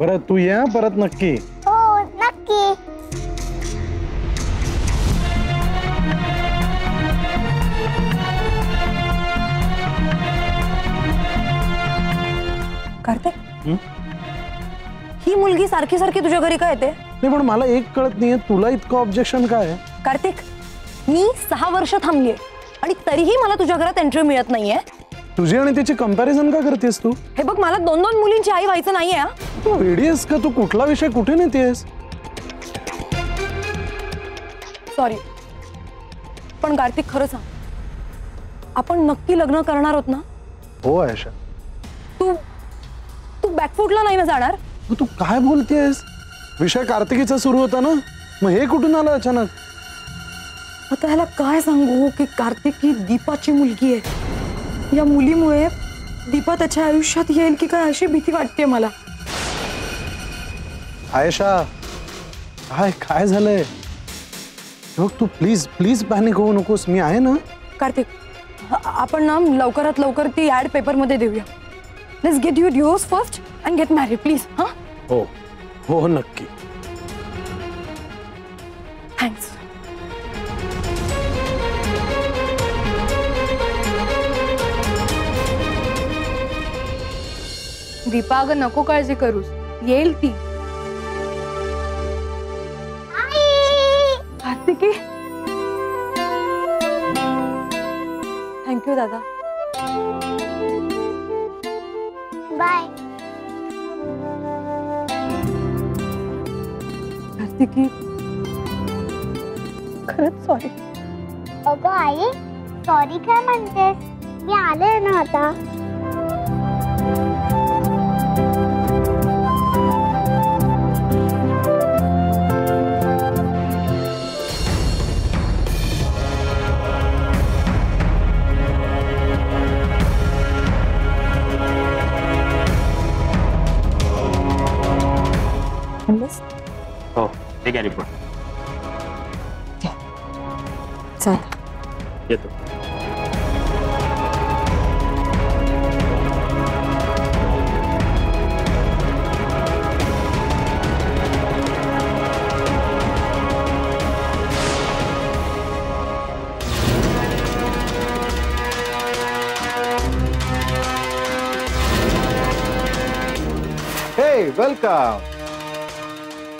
बरं तू ये परत नक्की हो नक्की कार्तिक हं? ही मुलगी सारखी सारखी तुझ्या घरी काय येते नाही पण मला एक कळत नाहीये तुला इतकं ऑब्जेक्शन काय आहे? कार्तिक मी सहा वर्ष थांबलीये आणि तरीही मला तुझ्या घरात एंट्री मिळत नाहीये. तुझी आणि त्याची कम्पॅरिझन का करतेस तू? हे बघ मला दोन दोन मुलींची आई व्हायचं नाहीये हा. तू वेडीस का? तू कुठला विषय कुठे नेतेस? सॉरी पण कार्तिक खरं सांग. आपण नक्की लग्न करणार आहोत ना? हो आयशा. तू तू बॅकफुटला नाही ना जाणार? मग तू काय बोलतेस? विषय कार्तिकीचा सुरू होता ना? मग हे कुठून आलं अचानक? आता ह्याला काय सांगू की कार्तिक ही दीपाची मुलगी आहे. या मुलीमुळे दीपा त्याच्या आयुष्यात येईल की काय अशी भीती वाटते मला. आयशा काय काय झालंय? बघ तू प्लीज़ प्लीज़ पॅनिक होऊ नकोस. मी आहे ना? कार्तिक आ- आपण ना लवकरात लवकर ती ऍड पेपरमध्ये देऊया. Let's get you divorce first and get married please हाँ? हो हो नक्की. थँक्स दीपा अगं नको काळजी करूस. येईल ती. कार्तिकी थँक्यू दादा. बाय. कार्तिकी खरंच सॉरी अगं आई सॉरी काय म्हणतेस. मी आले ना आता. वेलकम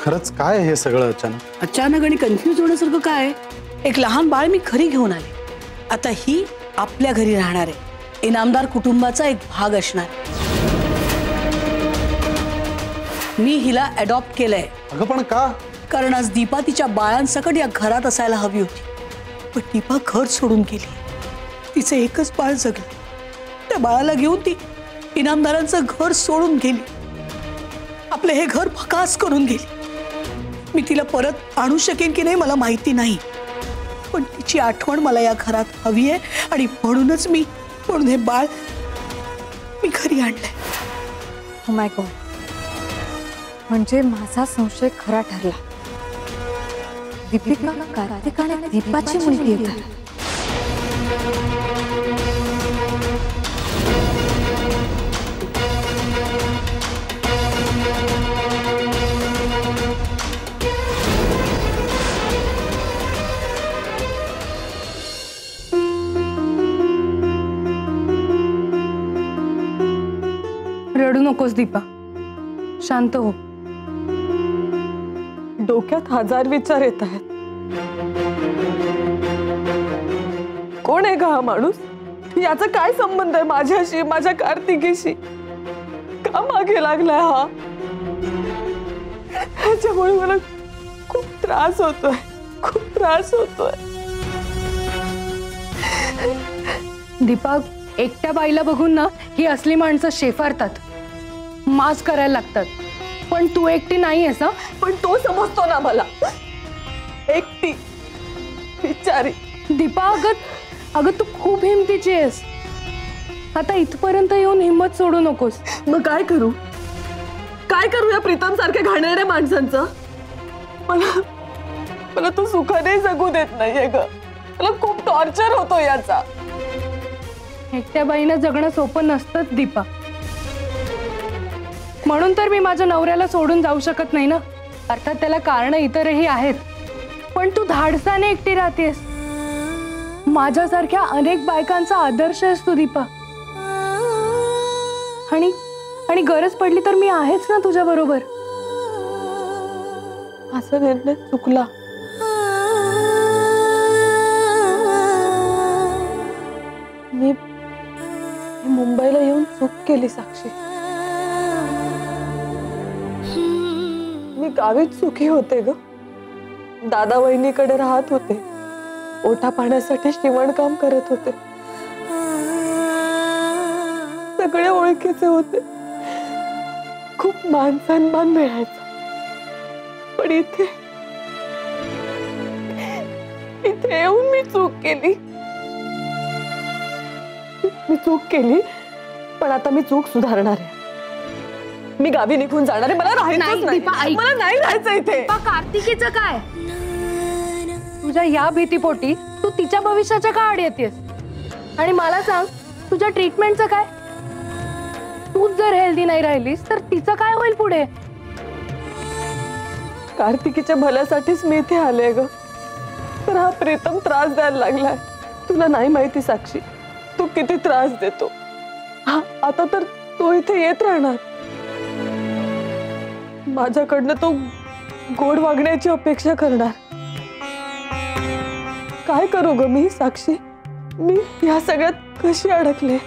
खरंच काय हे सगळं अचानक? अचानक आणि कन्फ्युज होण्यासारखं काय एक लहान बाळ मी खरी घेऊन आले. आता ही आपल्या घरी राहणार आहे. इनामदार कुटुंबाचा एक भाग असणार. मी हिला अडॉप्ट केलंय. अगं पण का? कारण आज दीपा तिच्या बाळांसकट या घरात असायला हवी होती. पण दीपा घर सोडून गेली. तिचं एकच बाळ जगलं. त्या बाळाला घेऊन ती इनामदारांचं घर सोडून गेली. आपलं हे घर मी तिला परत शकेन की नाही मला माहिती नाही. तिची आठवण मला या घरात हवी आहे आणि म्हणूनच मी बाळ मी घरी आणलंय. माय गॉड म्हणजे माझा संशय खरा ठरला. दीपिका, कार्तिक आणि दीपाची मुलगी आहे रडू नकोस दीपा. शांत हो. डोक्यात हज़ार विचार येत आहेत. कोण आहे का हा माणूस? याचा काय संबंध आहे माझ्याशी माझ्या कार्तिकीशी? का मागे लागलाय हा? ह्याच्यामुळे मला खूप त्रास होतोय खूप त्रास होतोय. दीपक एकट्या बाईला बघून ना ही असली माणसं शेफारतात. मास करायला लागतात. पण तू एकटी नाही आहेस? पण तो समजतो ना मला. एकटी. बिचारी. दीपा अगं अगं तू खूप हिमतीची आहेस. आता इथपर्यंत येऊन हिंमत सोडू नकोस. मग काय करू? काय करू या प्रीतम सारख्या घाणेरड्या माणसांचं? मला मला तो सुखाने जगू देत नाहीये ग. मला खूप टॉर्चर होतो याचा. एकट्या बाईनं जगणं सोपं नसतंच दीपा. म्हणून तर मी माझ्या नवऱ्याला सोडून जाऊ शकत नाही ना. अर्थात त्याला कारण इतरही आहेत. पण तू धाडसाने एकटी राहतेस. माझ्यासारख्या अनेक बायकांचा आदर्श आहेस तू दीपा. आणि आणि गरज पडली तर मी आहेच ना तुझ्या बरोबर. माझा निर्णय चुकला. मी मुंबईला येऊन चूक केली, साक्षी. गावीच सुखी होते ग. दादा वहिनीकडे राहत होते. ओठा पाण्यासाठी शिवणकाम करत होते. सगळे ओळखीचे होते. खूप मान सन्मान मिळायचा. पण इथे इथे येऊन मी चूक केली. मी चूक केली, पण आता मी चूक सुधारणार आहे. मी गावी निघून जाणार आहे. मला नाही, राहायचंच नाही. मला नाही राहायचं इथे. कार्तिकीचं काय? तुझ्या या भीतीपोटी तू तिच्या भविष्याच्या का आड येतेस. आणि मला सांग तुझ्या ट्रीटमेंटचं काय? तूच जर हेल्दी नाही राहिलीस तर तिचं काय होईल पुढे? कार्तिकीच्या भल्यासाठीच मी इथे आले ग. तर हा प्रीतम त्रास द्यायला लागलाय. तुला नाही माहिती साक्षी. तू किती त्रास देतो. हा आता तर तो इथे येत राहणार. माझ्याकडनं तो गोड वागण्याची अपेक्षा करणार. काय करू ग मी साक्षी? मी या सगळ्यात कशी अडकले?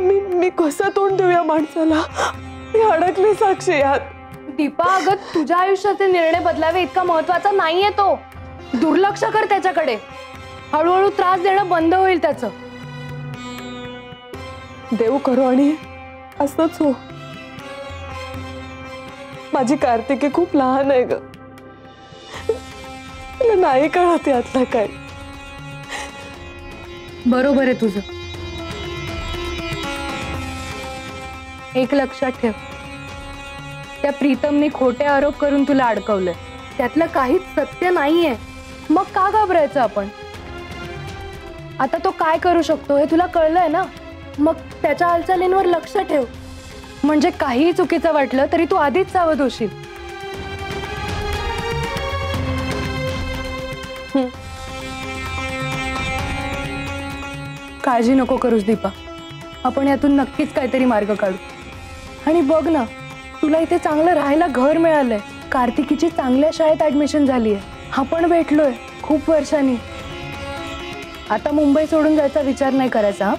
मी मी कसं तोंड देऊ या माणसाला? मी अडकले साक्षी यात. दीपा अगं तुझ्या आयुष्याचे निर्णय बदलावे इतका महत्वाचा नाहीये तो. दुर्लक्ष कर त्याच्याकडे. हळूहळू त्रास देणं बंद होईल त्याचं. देव करो आणि असंच हो. माझी कार्तिकी खूप लहान आहे ग. तिला नाही कळत यातलं काय. बरोबर आहे तुझं. एक लक्षात ठेव. त्या प्रीतमने खोटे आरोप करून तुला अडकवलंय. त्यातलं काहीच सत्य नाहीये. मग का घाबरायचं आपण? आता तो काय करू शकतो हे तुला कळलंय ना? मग त्याच्या हालचालींवर लक्ष ठेव. म्हणजे काहीही चुकीचं वाटलं तरी तू आधीच सावध होशील. काळजी नको करूस दीपा. आपण यातून नक्कीच मार्ग काढू. आणि ना, तुला इथे चांगलं राहायला घर मिळालंय. कार्तिकीची चांगल्या शाळेत ऍडमिशन झाली आहे आपण भेटलोय, खूप आता मुंबई सोडून जायचा विचार नाही करायचा?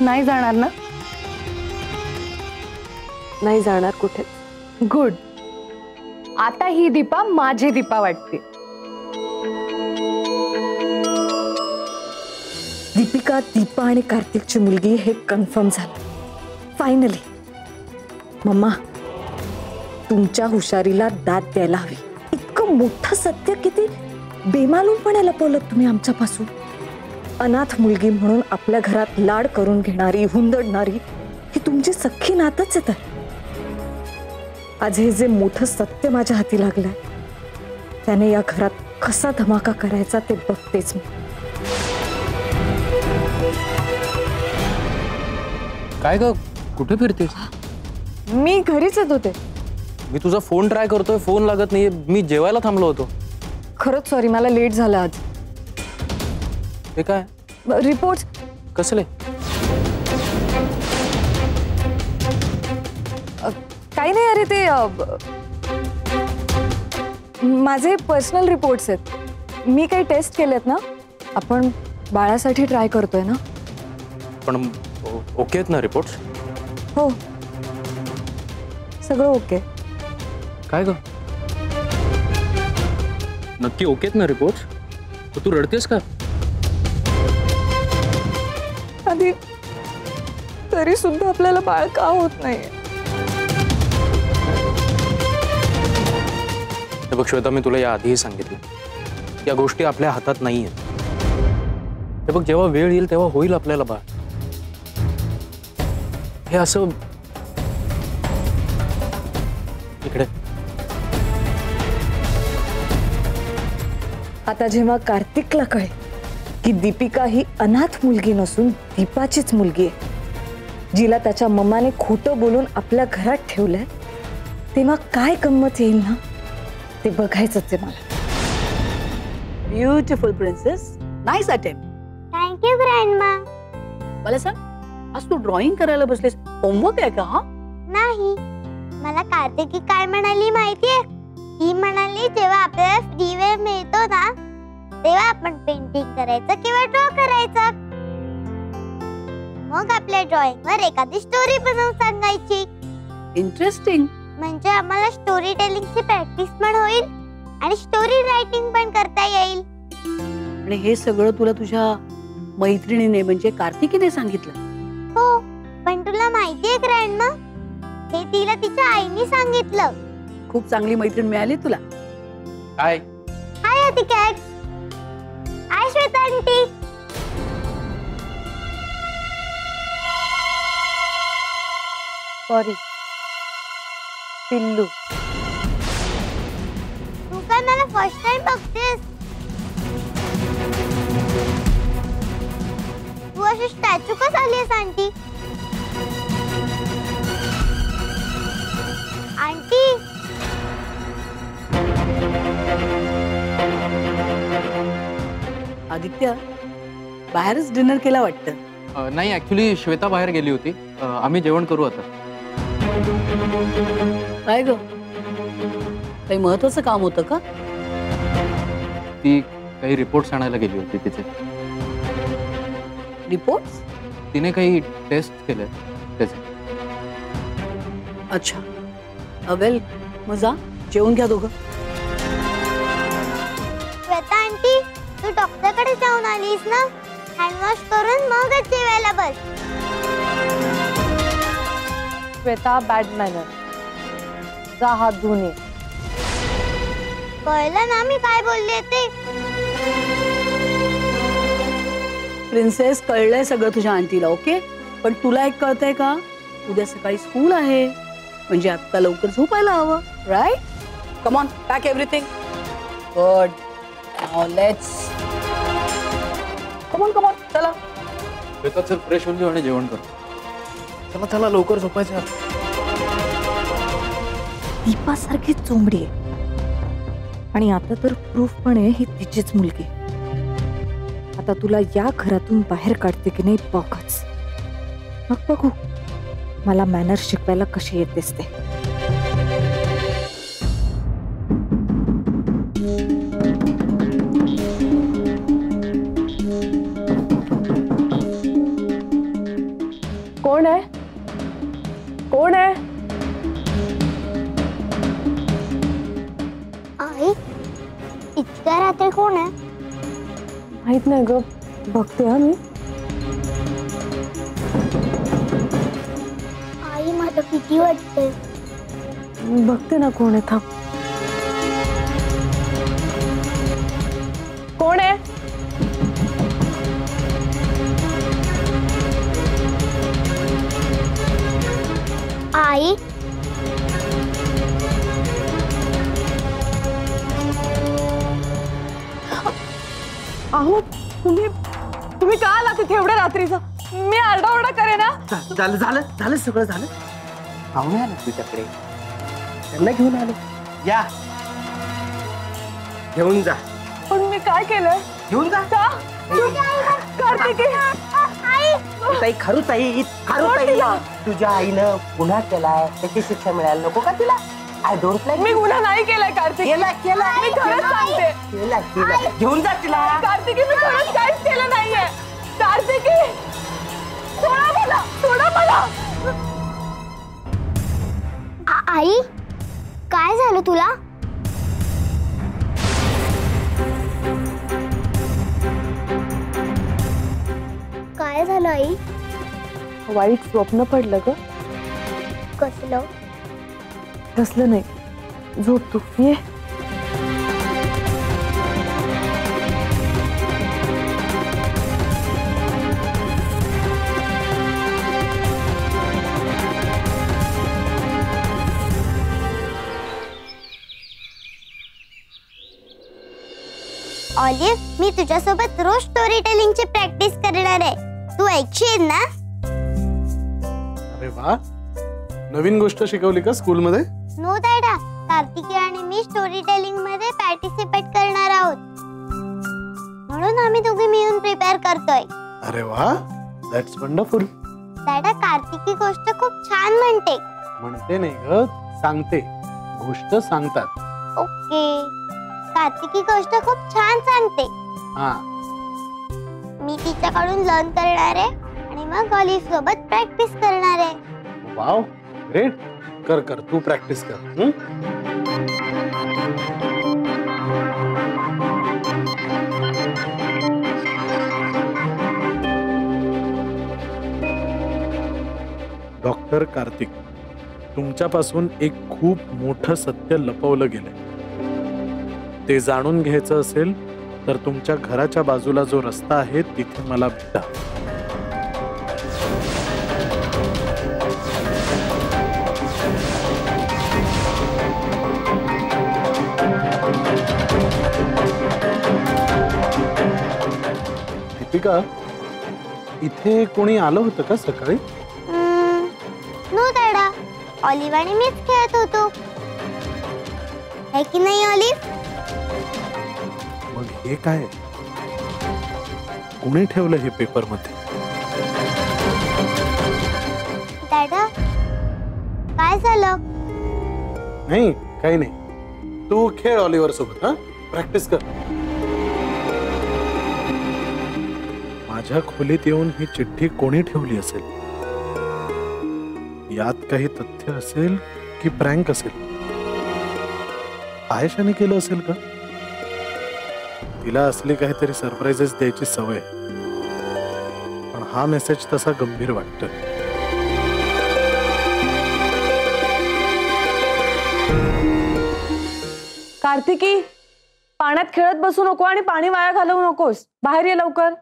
नाही जाणार ना? नाही जाणार कुठे. गुड आता ही दीपा माझी दीपा वाटते. दीपिका दीपा आणि कार्तिकची मुलगी हे कन्फर्म झालं. फायनली मम्मा तुमच्या हुशारीला दाद द्यायला हवी. इतकं मोठं सत्य किती बेमालूमपणे लपवलं तुम्ही आमच्यापासून. अनाथ मुलगी म्हणून आपल्या घरात लाड करून घेणारी हुंदडणारी ही तुमची सख्खी नातच आहे तर. आज हे जे मोठं सत्य माझ्या हाती लागलंय त्याने या घरात कसा धमाका करायचा ते बघतेच मी. काय ग? कुठे फिरतेस? मी घरीच येत होते. मी तुझा फ़ोन ट्राय करतोय फ़ोन लागत नाहीये मी जेवायला थांबलो होतो. खरंच सॉरी मला लेट झालं आज. हे काय? रिपोर्ट. कसले? अरे ते माझे पर्सनल रिपोर्ट्स आहेत. मी काही टेस्ट केलेत ना आपण बाळासाठी ट्राय करतोय ना? पण ओके आहेत ना रिपोर्ट हो. सगळं ओके काय ग? नक्की ओके आहेत ना रिपोर्ट तू रडतेस का? आधी तरी सुद्धा आपल्याला बाळ का होत नाही हे श्वेता मी तुला या आधीही सांगितलं. या गोष्टी आपल्या हातात नाही आहेत हे बघ, जेव्हा वेळ येईल तेव्हा होईल आपल्याला बाळ. हे असं इकडे. आता जेव्हा कार्तिकला कळेल की दीपिका ही अनाथ मुलगी नसून दीपाचीच मुलगी आहे, जिला त्याच्या मम्माने खोटं बोलून आपल्या घरात ठेवलंय, तेव्हा काय गंमत येईल ना? ते बघायचंच आहे मला. Beautiful princess nice attempt thank you grandma मला सांग आज तू ड्रॉइंग करायला बसलेस होमवर्क आहे का हा? नाही. मला कार्तिकी काय म्हणाली माहितीये? ती म्हणाली जेव्हा आपल्याला फ्री वेळ मिळतो ना तेव्हा आपण पेंटिंग करायचं किंवा ड्रॉ करायचं. मग आपल्या ड्रॉइंग वर एखादी स्टोरी बनवून सांगायची. इंटरेस्टिंग म्हणजे आम्हाला स्टोरी टेलिंगची प्रॅक्टिस पण होईल आणि स्टोरी रायटिंग पण करता येईल. आणि हे सगळं तुला तुझ्या मैत्रिणीने म्हणजे कार्तिकीने सांगितलं. हो पण तुला माहितीये ग्रँडमा हे तिला तिच्या आईने सांगितलं. खूप चांगली मैत्रीण मिळाली तुला. काय हाय आधी हाय श्वेता आंटी. सॉरी पिल्लू। तू काय मला फ़र्स्ट टाइम बघतेस? तू अशी स्टॅच्यू का झालीस आंटी? आंटी? आदित्य बाहेरच डिनर केला वाटतं? अ, नाही ऍक्च्युली श्वेता बाहेर गेली होती. अ, आम्ही जेवण करू आता. काय ग? काही महत्वाचं काम होतं का? ती काही रिपोर्ट्स आणायला गेली होती तिचे रिपोर्ट तिने काही टेस्ट केले त्याचे. अच्छा. वेल मग जा जेवून घ्या दोघं. श्वेता आंटी तू डॉक्टरकडे जाऊन आलीस ना? हँड वॉश करून मगच जेवायला बस. श्वेता बॅड मॅनर जा हात धुवून ये कळलं ना मी काय बोलले ते प्रिन्सेस कळलंय सगळं तुझ्या आंटीला ओके पण तुला एक कळतंय का? उद्या सकाळी स्कूल आहे. म्हणजे आता लवकर झोपायला हवं right come on pack everything good now let's come on come on चला. श्वेता चल फ्रेश होऊन आणि जेवण कर. चला चला लवकर झोपायचं. दीपासारखी चोंबडी आहे आणि आता तर प्रूफ पण आहे ही तिचीच मुलगी. आता तुला या घरातून बाहेर काढते की नाही बघच. मग बघू, मला मॅनर शिकवायला कशी येतेस ते कोण आहे? कोण आहे? रात्री कोण आहे माहित नाही ग बघते हा मी आई मला किती वाटते बघते ना कोण आहे थांब कोण आहे आई अहो तुम्ही तुम्ही का आला तिथे एवढ्या रात्रीचं? मी आरडाओरडा करे ना झालं झालं झालं सगळं झालं. पाहुणे आले तुझ्याकडे. त्यांना घेऊन आलो. या. घेऊन जा. पण मी काय केलंय? घेऊन जा. ताई तुझ्या आईनं गुन्हा केलाय. त्याची शिक्षा मिळायला नको का तिला? आय डोंट लाईक मी गुन्हा नाही केलाय कार्तिक. केला केला. मी खरंच सांगते. केला केला. घेऊन जा तिला. कार्तिकी मी खरंच काहीच केलं नाहीये. कार्तिकी सोडा मला सोडा मला. आई काय झालं तुला? काय झालं आई? वाईट स्वप्न पडलं ग. कसलं? तसलं नाही झोप तू ये ऑलिव्ह मी तुझ्यासोबत रोज स्टोरी टेलिंगची प्रॅक्टिस करणार आहे. तू ऐकशील ना? अरे वा. नवीन गोष्ट शिकवली का स्कूलमध्ये नो दादा कार्तिकी आणि मी स्टोरी टेलिंगमध्ये पार्टिसिपेट करणार आहोत. म्हणून आम्ही दोघे मिळून प्रिपेअर करतोय. अरे वा दॅट्स वंडरफुल दादा कार्तिकी गोष्ट खूप छान म्हणते. म्हणते नाही ग सांगते. गोष्ट सांगतात. ओके. कार्तिकी गोष्ट खूप छान सांगते. हा. मी तिच्याकडून लर्न करणार आहे आणि मग ऑलिव्ह सोबत प्रॅक्टिस करणार आहे. वाव ग्रेट कर कर. तू प्रॅक्टिस कर. हं? डॉक्टर कार्तिक तुमच्यापासून एक खूप मोठं सत्य लपवलं गेलंय. ते जाणून घ्यायचं असेल तर तुमच्या घराच्या बाजूला जो रस्ता आहे तिथे मला भेटा. दीपिका इथे कोणी आलं होतं का सकाळी? नो दादा ऑलिव्ह आणि मीच खेळत होतो. है की नाही ऑलिव्ह? मग हे काय? कोणी ठेवलं हे पेपर मध्ये? दादा काय झालं? नाही काही नाही. तू खेळ ऑलिव्हर सोबत हा? प्रॅक्टिस कर. माझ्या खोलीत येऊन ही चिठ्ठी कोणी ठेवली असेल? यात काही तथ्य असेल की प्रँक असेल? आयशाने केलं असेल का? तिला असली काहीतरी सरप्राईजेस द्यायची सवय. पण हा मेसेज तसा गंभीर वाटतोय. कार्तिकी, पाण्यात खेळत बसू नको आणि पाणी वाया घालवू नकोस. बाहेर ये लवकर.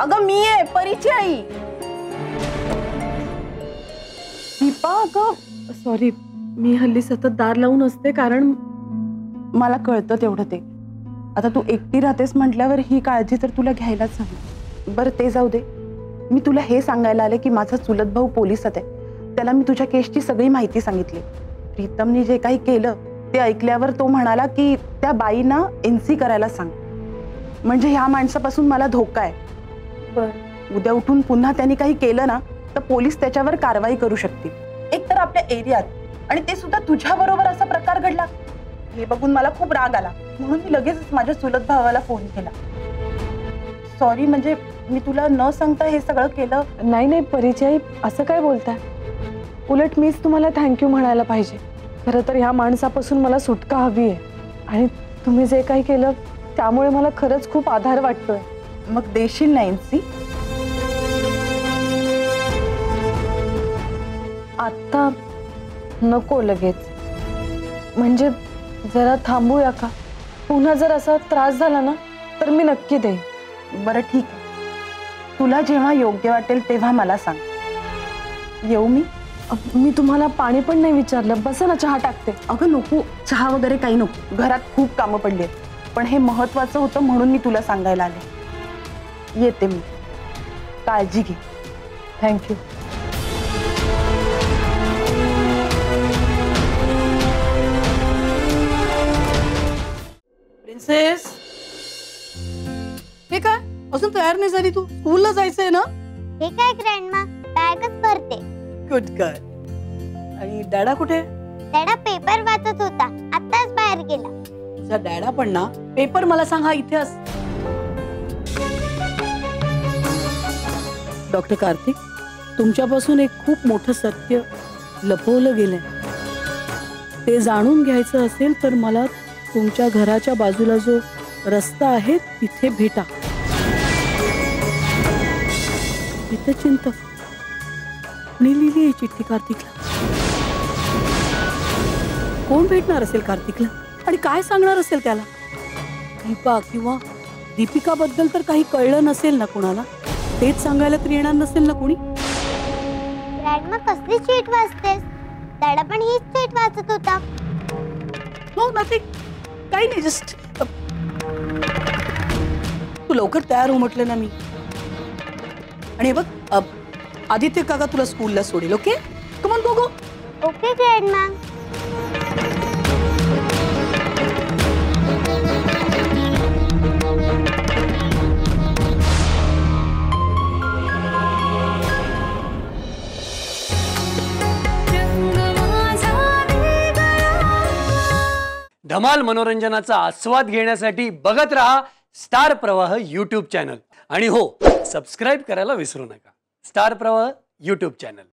अगं मी आहे परीची आई दीपा अगं सॉरी मी हल्ली सतत दार लावून असते कारण मला कळतं तेवढं ते. आता तू एकटी राहतेस म्हटल्यावर ही काळजी तर तुला घ्यायलाच हवी. बरं ते जाऊ दे. मी तुला हे सांगायला आले की माझा चुलत भाऊ पोलिसात आहे. त्याला मी तुझ्या केसची सगळी माहिती सांगितली. प्रीतमने जे काही केलं ते ऐकल्यावर तो म्हणाला की त्या बाईंना एन सी करायला सांग. म्हणजे ह्या माणसापासून मला धोका आहे. उद्या उठून पुन्हा त्यांनी काही केलं ना, तर पोलीस त्याच्यावर कारवाई करू शकतील. एक तर आपल्या एरियात. आणि ते सुद्धा तुझ्या बरोबर असा प्रकार घडला. हे बघून मला खूप राग आला. म्हणून मी माझ्या चुलत भावाला फ़ोन केला. सॉरी म्हणजे मी तुला न सांगता हे सगळं केलं. नाही नाही, परिचय, असं काय बोलताय? उलट मीच तुम्हाला थँक्यू म्हणायला पाहिजे. खरं तर ह्या माणसापासून मला सुटका हवी आहे. आणि तुम्ही जे काही केलं, त्यामुळे मला खरंच खूप आधार वाटतोय. मग देशील ना एनसी आता नको लगेच. म्हणजे जरा थांबूया का? पुन्हा जर असा त्रास झाला ना तर मी नक्की दे बरं ठीक. आहे तुला जेव्हा योग्य वाटेल तेव्हा मला सांग. येऊ मी? मी तुम्हाला पाणी पण नाही विचारलं. बस ना चहा टाकते. अगं नको. चहा वगैरे काही नको. घरात खूप कामं पडली आहेत. पण हे महत्वाचं होतं म्हणून मी तुला सांगायला आले. येते मी काळजी घे थँक्यू प्रिन्सेस हे काय? अजून तयार नाही झाली तू? स्कूलला जायचंय ना? हे काय ग्रँडमा बॅगच भरते. गुड कर आणि डॅडा कुठे? दादा पेपर वाचत होता. आताच बाहेर गेला. तुझा डॅडा पण ना? पेपर मला सांग हा इथे अस डॉक्टर कार्तिक, तुमच्यापासून एक खूप मोठं सत्य लपवलं गेलंय. ते जाणून बाजूला जो रस्ता आहे तिथे भेटा. इथं चिंत. कुणी लिहिली ही चिठ्ठी कार्तिकला. कोण भेटणार असेल कार्तिकला? आणि काय सांगणार असेल त्याला? दीपा किंवा दीपिका बद्दल तर काही कळलं नसेल ना कोणाला? तेच सांगायला तरी येणार नसेल ना कोणी? ग्रँडमा कसली चीट वाचतेस? दादा पण हीच चीट वाचत होता. हो काही नाही जस्ट तू लवकर तयार हो म्हटलं ना मी. आणि हे बघ आदित्य काका तुला स्कूलला सोडेल okay come on go go okay grandma धमाल मनोरंजनाचा आस्वाद घेण्यासाठी बघत रहा स्टार प्रवाह यूट्यूब चॅनल आणि हो सबस्क्राईब करायला विसरू नका. स्टार प्रवाह यूट्यूब चॅनल